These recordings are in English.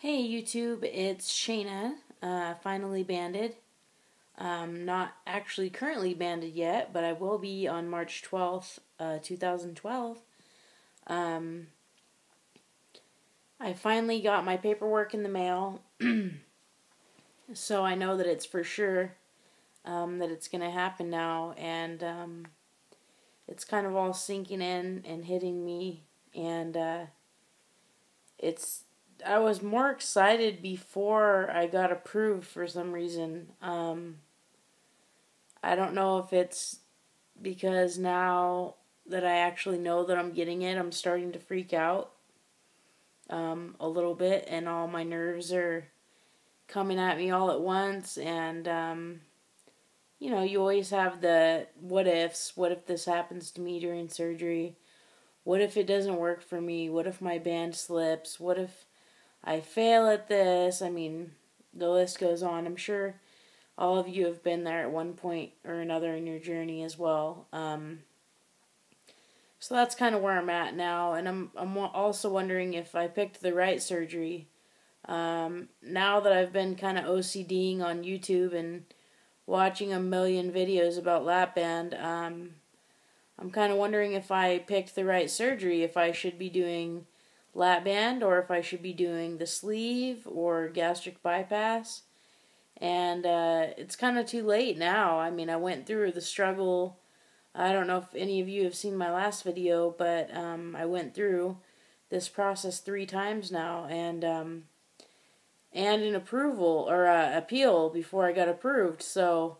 Hey YouTube, it's Shayna, uh, finally banded. Um, not actually currently banded yet, but I will be on March 12th, uh, 2012. Um, I finally got my paperwork in the mail, so I know that it's for sure um, that it's going to happen now, and um, it's kind of all sinking in and hitting me, and uh, it's I was more excited before I got approved for some reason. Um, I don't know if it's because now that I actually know that I'm getting it, I'm starting to freak out um, a little bit, and all my nerves are coming at me all at once. And, um, you know, you always have the what ifs. What if this happens to me during surgery? What if it doesn't work for me? What if my band slips? What if I fail at this. I mean, the list goes on. I'm sure all of you have been there at one point or another in your journey as well. Um, so that's kind of where I'm at now, and I'm I'm also wondering if I picked the right surgery. Um, now that I've been kind of OCDing on YouTube and watching a million videos about lap band, um, I'm kind of wondering if I picked the right surgery. If I should be doing lap band or if I should be doing the sleeve or gastric bypass. And uh, it's kind of too late now. I mean, I went through the struggle. I don't know if any of you have seen my last video, but um, I went through this process three times now, and um, and an approval or uh, appeal before I got approved. So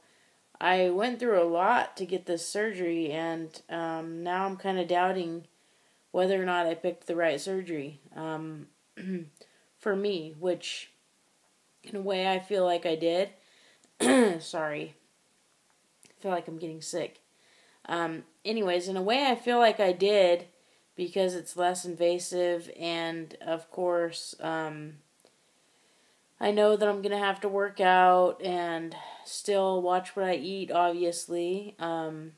I went through a lot to get this surgery, and um, now I'm kind of doubting whether or not I picked the right surgery um, for me, which in a way I feel like I did. Sorry. I feel like I'm getting sick. Um, anyways, in a way I feel like I did because it's less invasive and of course um, I know that I'm going to have to work out and still watch what I eat obviously. Um,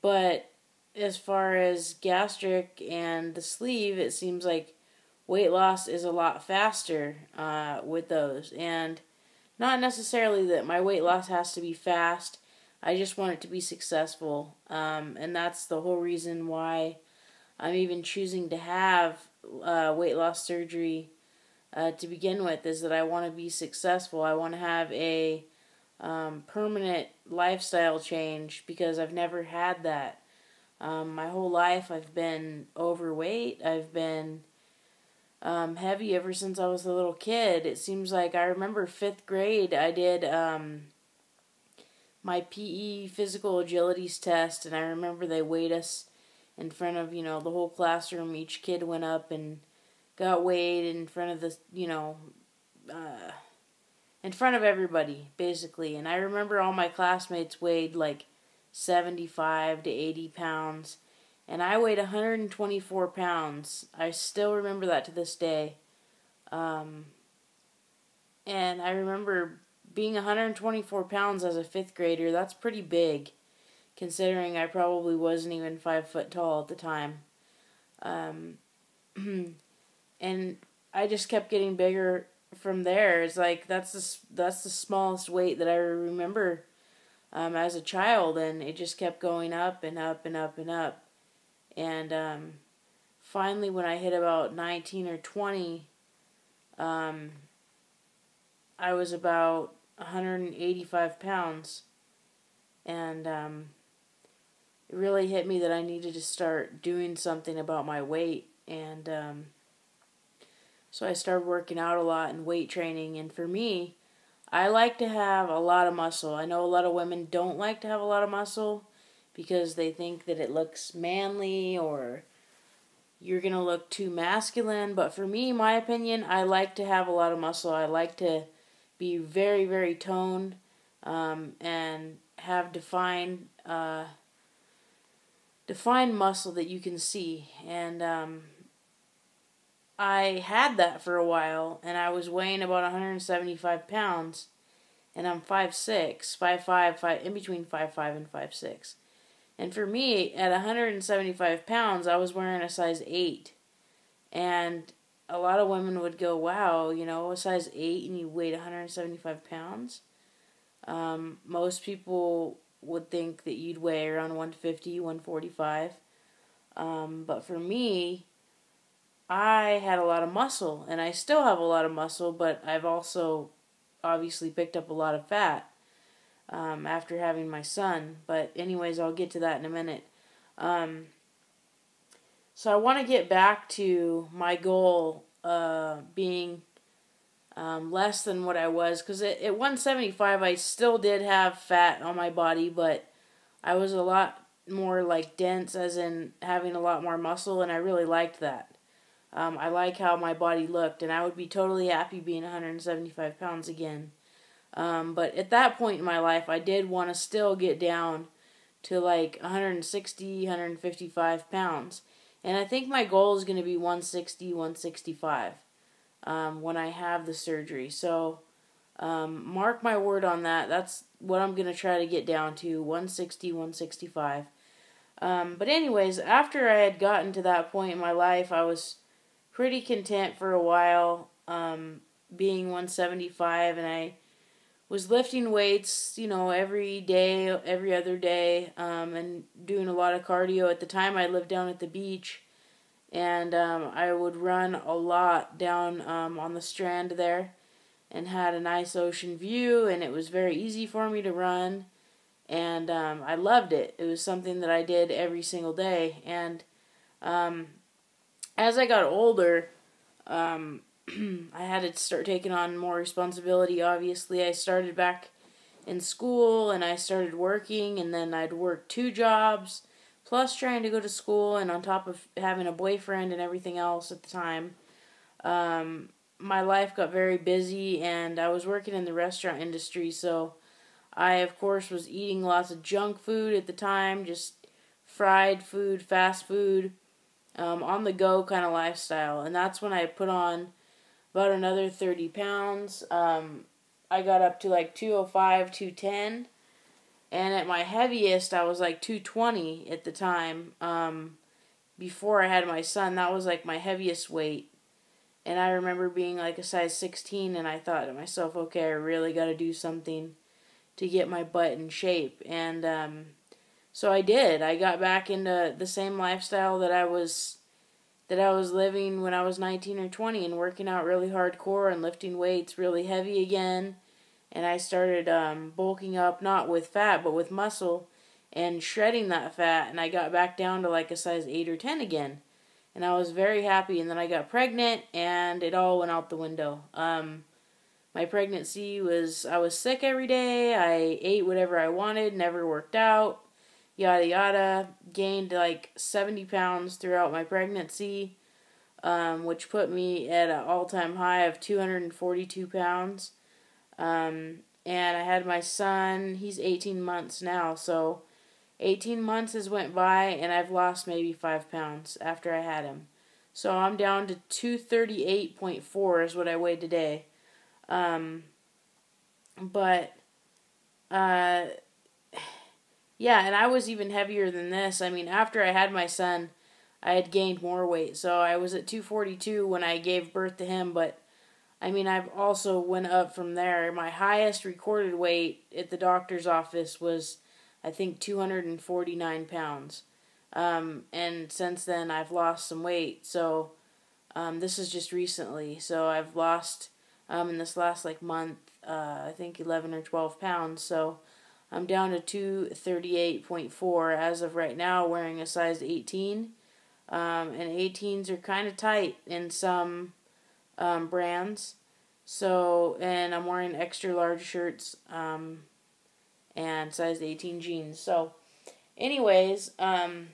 but as far as gastric and the sleeve, it seems like weight loss is a lot faster uh, with those. And not necessarily that my weight loss has to be fast. I just want it to be successful. Um, and that's the whole reason why I'm even choosing to have uh, weight loss surgery uh, to begin with, is that I want to be successful. I want to have a um, permanent lifestyle change because I've never had that. Um, my whole life, I've been overweight. I've been um, heavy ever since I was a little kid. It seems like I remember fifth grade, I did um, my PE physical agilities test, and I remember they weighed us in front of, you know, the whole classroom. Each kid went up and got weighed in front of the, you know, uh, in front of everybody, basically. And I remember all my classmates weighed like 75 to 80 pounds, and I weighed 124 pounds. I still remember that to this day. Um, and I remember being 124 pounds as a fifth grader. That's pretty big, considering I probably wasn't even five foot tall at the time. Um, and I just kept getting bigger from there. It's like that's the that's the smallest weight that I remember um, as a child, and it just kept going up and up and up and up. And um, finally, when I hit about 19 or 20, um, I was about 185 pounds. And um, it really hit me that I needed to start doing something about my weight. And um, so I started working out a lot and weight training. And for me, I like to have a lot of muscle. I know a lot of women don't like to have a lot of muscle because they think that it looks manly or you're going to look too masculine. But for me, my opinion, I like to have a lot of muscle. I like to be very, very toned um, and have defined, uh, defined muscle that you can see. And um, I had that for a while, and I was weighing about 175 pounds, and I'm 5'6", 5'5", 5, in between 5'5", and 5'6". And for me, at 175 pounds, I was wearing a size 8. And a lot of women would go, wow, you know, a size 8 and you weighed 175 pounds. Um, most people would think that you'd weigh around 150, 145. Um, but for me, I had a lot of muscle, and I still have a lot of muscle, but I've also obviously picked up a lot of fat um, after having my son. But, anyways, I'll get to that in a minute. Um, so, I want to get back to my goal uh, being um, less than what I was because at, at 175 I still did have fat on my body, but I was a lot more like dense, as in having a lot more muscle, and I really liked that. Um, I like how my body looked, and I would be totally happy being 175 pounds again. Um, but at that point in my life, I did want to still get down to like 160, 155 pounds. And I think my goal is going to be 160, 165 um, when I have the surgery. So um, mark my word on that. That's what I'm going to try to get down to 160, 165. Um, but, anyways, after I had gotten to that point in my life, I was pretty content for a while um, being 175, and I was lifting weights, you know, every day, every other day, um, and doing a lot of cardio. At the time, I lived down at the beach and um, I would run a lot down um, on the strand there and had a nice ocean view and it was very easy for me to run and um, I loved it. It was something that I did every single day and um, as I got older um, I had to start taking on more responsibility obviously. I started back in school and I started working and then I'd work two jobs plus trying to go to school and on top of having a boyfriend and everything else at the time um, my life got very busy and i was working in the restaurant industry so i of course was eating lots of junk food at the time just fried food fast food um, on the go kind of lifestyle and that's when i put on about another 30 pounds um, i got up to like 205 210 and at my heaviest I was like 220 at the time. Um, before I had my son, that was like my heaviest weight. And I remember being like a size 16, and I thought to myself, okay, I really got to do something to get my butt in shape. And um, so I did. I got back into the same lifestyle that I was that I was living when I was 19 or 20 and working out really hardcore and lifting weights really heavy again and I started um, bulking up, not with fat, but with muscle, and shredding that fat, and I got back down to like a size 8 or 10 again. And I was very happy, and then I got pregnant, and it all went out the window. Um, my pregnancy was, I was sick every day, I ate whatever I wanted, never worked out, yada yada. Gained like 70 pounds throughout my pregnancy, um, which put me at an all time high of 242 pounds. Um, and I had my son, he's 18 months now, so 18 months has went by and I've lost maybe 5 pounds after I had him. So I'm down to 238.4 is what I weighed today. Um, but, uh, yeah, and I was even heavier than this. I mean, after I had my son, I had gained more weight. So I was at 242 when I gave birth to him, but I mean, I've also went up from there. My highest recorded weight at the doctor's office was, I think, 249 pounds. Um, and since then, I've lost some weight. So, um, this is just recently. So, I've lost, um, in this last, like, month, uh, I think 11 or 12 pounds. So, I'm down to 238.4 as of right now, wearing a size 18. Um, and 18s are kind of tight in some um, brands. So, and I'm wearing extra large shirts um, and size 18 jeans. So, anyways, um,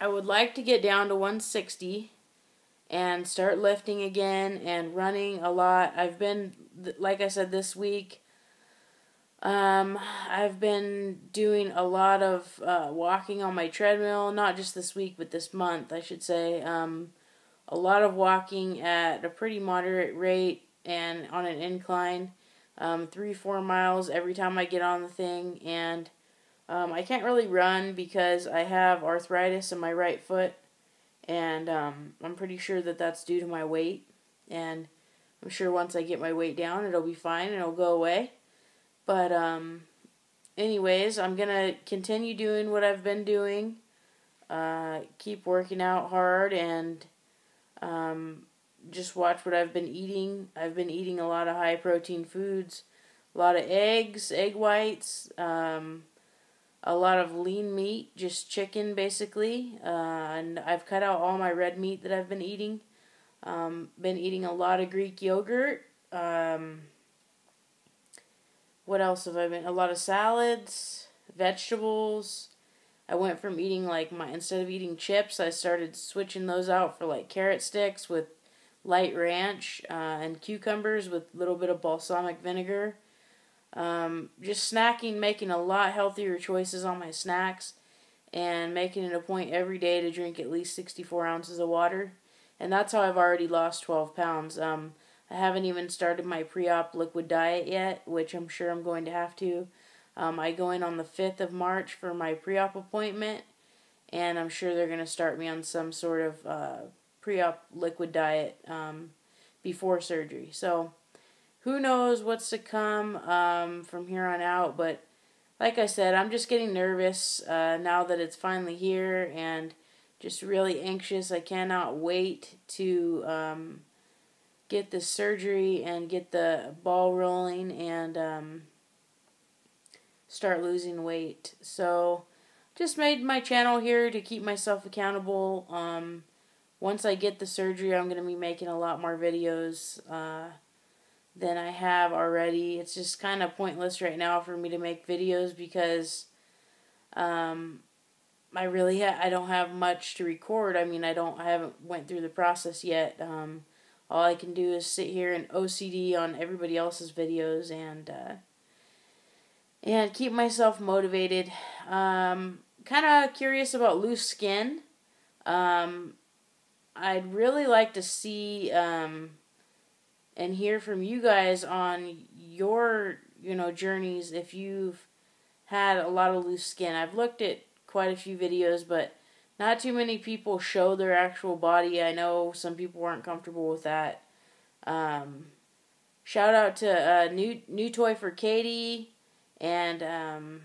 I would like to get down to 160 and start lifting again and running a lot. I've been, like I said, this week. Um, I've been doing a lot of uh, walking on my treadmill, not just this week, but this month, I should say. Um, a lot of walking at a pretty moderate rate and on an incline, um, three, four miles every time I get on the thing. And um, I can't really run because I have arthritis in my right foot and um, I'm pretty sure that that's due to my weight. And I'm sure once I get my weight down, it'll be fine and it'll go away. But um, anyways, I'm gonna continue doing what I've been doing. Uh, keep working out hard and um, just watch what I've been eating. I've been eating a lot of high protein foods, a lot of eggs, egg whites, um, a lot of lean meat, just chicken basically. Uh, and I've cut out all my red meat that I've been eating. Um, been eating a lot of Greek yogurt. Um, what else have I been? A lot of salads, vegetables. I went from eating like my instead of eating chips, I started switching those out for like carrot sticks with light ranch uh, and cucumbers with a little bit of balsamic vinegar. Um, just snacking, making a lot healthier choices on my snacks, and making it a point every day to drink at least 64 ounces of water. And that's how I've already lost 12 pounds. Um, I haven't even started my pre op liquid diet yet, which I'm sure I'm going to have to. Um, I go in on the 5th of March for my pre op appointment, and I'm sure they're going to start me on some sort of uh, pre op liquid diet um, before surgery. So, who knows what's to come um, from here on out, but like I said, I'm just getting nervous uh, now that it's finally here and just really anxious. I cannot wait to um, get the surgery and get the ball rolling and um, start losing weight. So, just made my channel here to keep myself accountable. Um, once I get the surgery, I'm going to be making a lot more videos uh, than I have already. It's just kind of pointless right now for me to make videos because um, I really I don't have much to record. I mean, I don't I haven't went through the process yet. Um, all I can do is sit here and OCD on everybody else's videos and uh, and keep myself motivated. Um, kind of curious about loose skin. Um, I'd really like to see um, and hear from you guys on your you know journeys if you've had a lot of loose skin. I've looked at quite a few videos, but not too many people show their actual body. I know some people weren't comfortable with that. Um, shout out to uh, new new toy for Katie and um,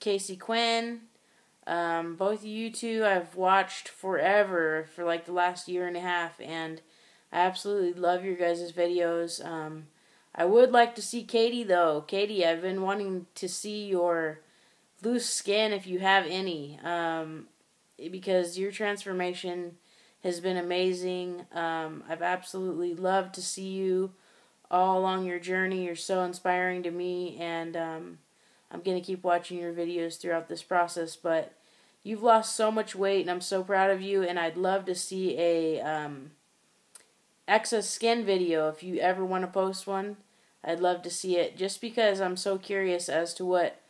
Casey Quinn. Um, both of you two I've watched forever for like the last year and a half, and I absolutely love your guys' videos. Um, I would like to see Katie though. Katie, I've been wanting to see your loose skin if you have any. Um, because your transformation has been amazing. Um, I've absolutely loved to see you all along your journey. You're so inspiring to me, and um, I'm going to keep watching your videos throughout this process. But you've lost so much weight, and I'm so proud of you, and I'd love to see a um, excess skin video if you ever want to post one. I'd love to see it just because I'm so curious as to what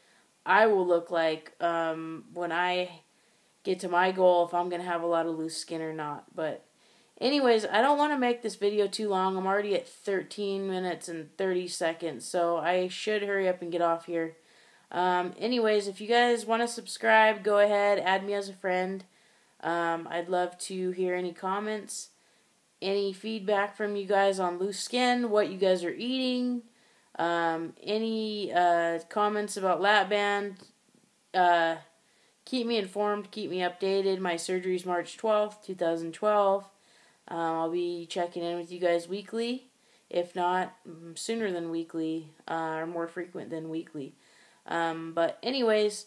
I will look like um, when I get to my goal if I'm going to have a lot of loose skin or not. But anyways, I don't want to make this video too long. I'm already at 13 minutes and 30 seconds, so I should hurry up and get off here. Um, anyways, if you guys want to subscribe, go ahead, add me as a friend. Um, I'd love to hear any comments, any feedback from you guys on loose skin, what you guys are eating, um, any uh, comments about lap band. Uh, keep me informed, keep me updated. My surgery is March 12th, 2012. Um, I'll be checking in with you guys weekly, if not mm, sooner than weekly, uh, or more frequent than weekly. Um, but, anyways,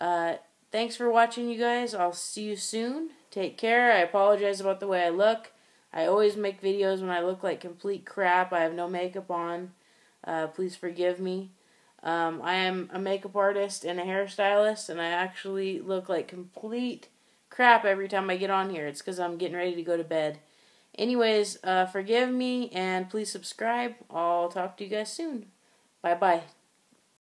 uh, thanks for watching, you guys. I'll see you soon. Take care. I apologize about the way I look. I always make videos when I look like complete crap. I have no makeup on. Uh, please forgive me. Um, I am a makeup artist and a hairstylist, and I actually look like complete crap every time I get on here. It's because I'm getting ready to go to bed. Anyways, uh, forgive me and please subscribe. I'll talk to you guys soon. Bye bye.